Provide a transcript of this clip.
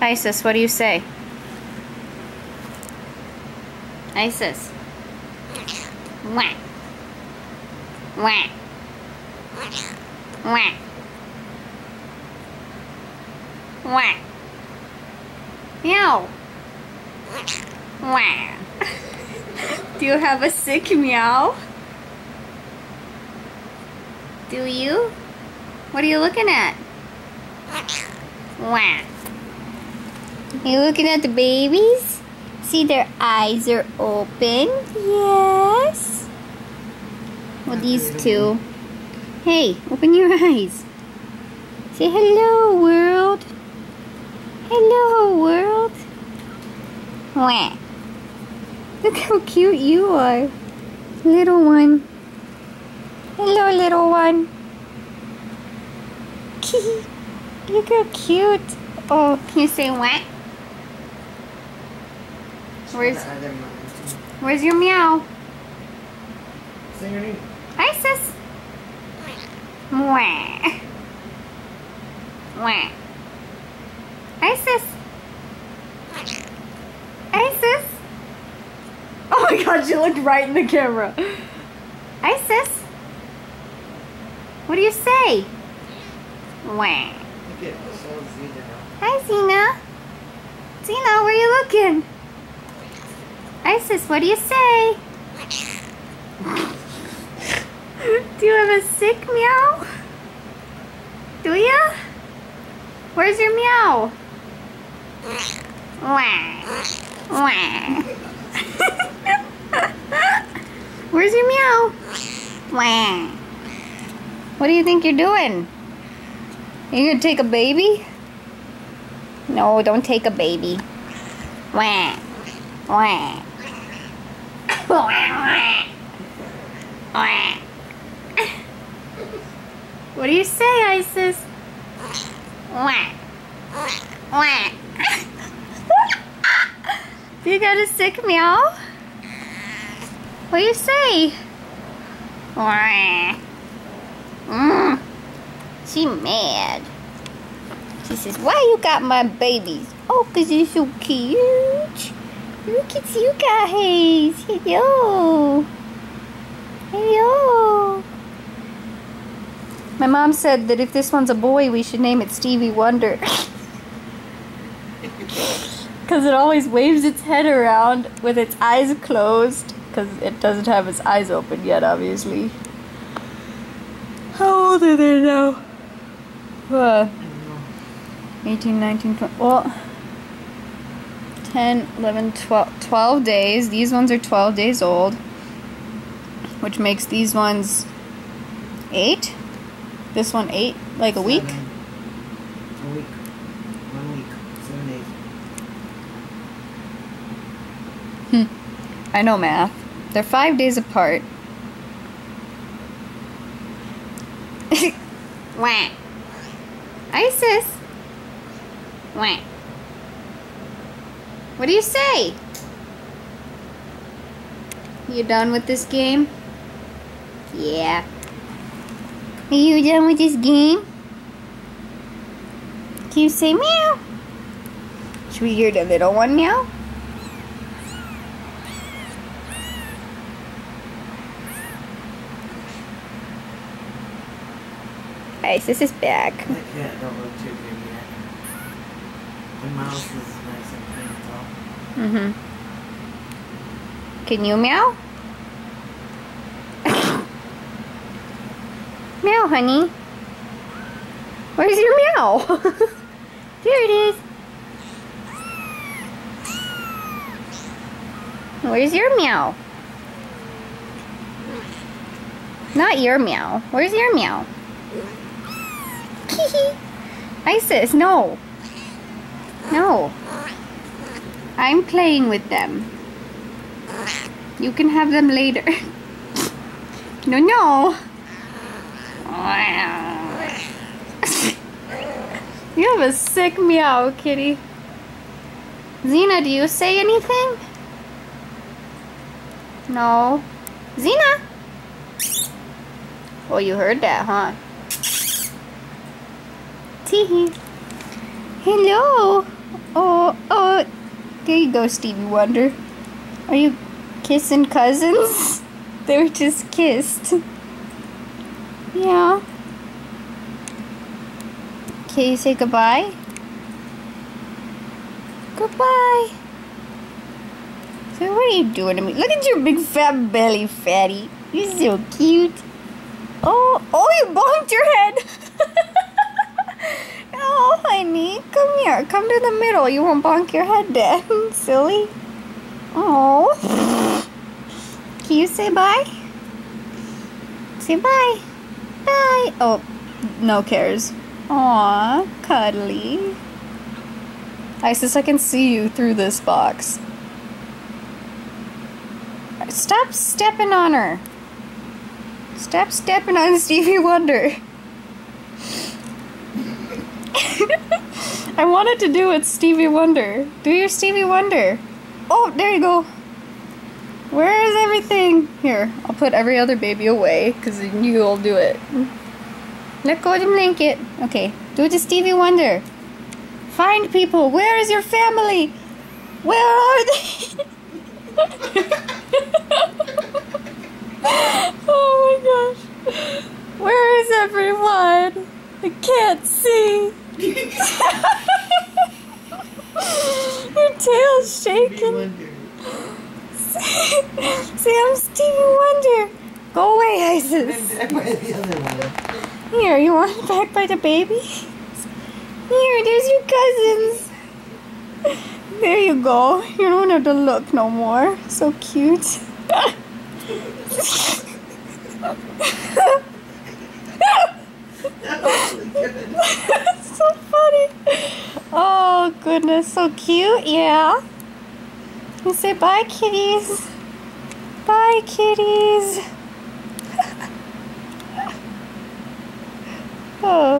Isis, what do you say? Isis. Wah. Wah. Wah. Wah. Meow. Wah. Do you have a sick meow? Do you? What are you looking at? Wah. You looking at the babies? See their eyes are open? Yes. Well, these two. Hey, open your eyes. Say hello, world. Hello, world. Wah. Look how cute you are. Little one. Hello, little one. Look how cute. Oh, can you say what? Where's Where's your meow? Say your name. Isis. Wah. Wah. Isis. Isis. Oh my god, she looked right in the camera. Isis. What do you say? Wah. Look at so Hi, Zena. Zena, where are you looking? Isis, what do you say? do you have a sick meow? Do ya? Where's your meow? Where's your meow? What do you think you're doing? Are you gonna take a baby? No, don't take a baby. Wah. Wah. Wah. Wah. Wah. What do you say, Isis? You got a sick meow? What do you say? Mm. She mad. She says, why you got my babies? Oh, because you're so cute. Look at you guys. Hello. Hello. My mom said that if this one's a boy, we should name it Stevie Wonder. Because it always waves its head around with its eyes closed. Because it doesn't have its eyes open yet, obviously. How old are they now? Uh, 18, 19, 20. Well, 10, 11, 12, 12 days. These ones are 12 days old. Which makes these ones 8. This one 8, like a week. Seven. A week. One week. Seven days. Hmm. I know math. They're 5 days apart. Wah. Isis. Wah. What do you say? You done with this game? Yeah. Are you done with this game? Can you say meow? Should we hear the little one meow? Isis is back. The cat don't look too good yet. Mouse is nice tall. Mm-hmm. Can you meow? meow, honey. Where's your meow? there it is. Where's your meow? Not your meow. Where's your meow? Isis, no. No. I'm playing with them. You can have them later. no, no. you have a sick meow, kitty. Xena, do you say anything? No. Xena! Oh, you heard that, huh? Teehee. Hello. Oh, oh. There you go, Stevie Wonder. Are you kissing cousins? They were just kissed. Yeah. Can you say goodbye? Goodbye. So what are you doing to me? Look at your big fat belly, fatty. You're so cute. Oh, oh, you bumped your head. honey, come here. Come to the middle. You won't bonk your head then, silly. Oh. Can you say bye? Say bye. Bye. Oh, no cares. Aw, cuddly. Isis, I can see you through this box. Stop stepping on her. Stop stepping on Stevie Wonder. I wanted to do it Stevie Wonder. Do your Stevie Wonder. Oh, there you go. Where is everything? Here, I'll put every other baby away because you'll do it. Let go of the blanket. Okay, do to Stevie Wonder. Find people. Where is your family? Where are they? oh my gosh. Where is everyone? I can't see. Your tail's shaking. I'm Stevie Wonder. Go away, Isis. Here, you want back by the baby? Here, there's your cousins. There you go. You don't have to look no more. So cute. so. Oh, goodness. So cute, yeah? You say bye, kitties. Bye, kitties. oh.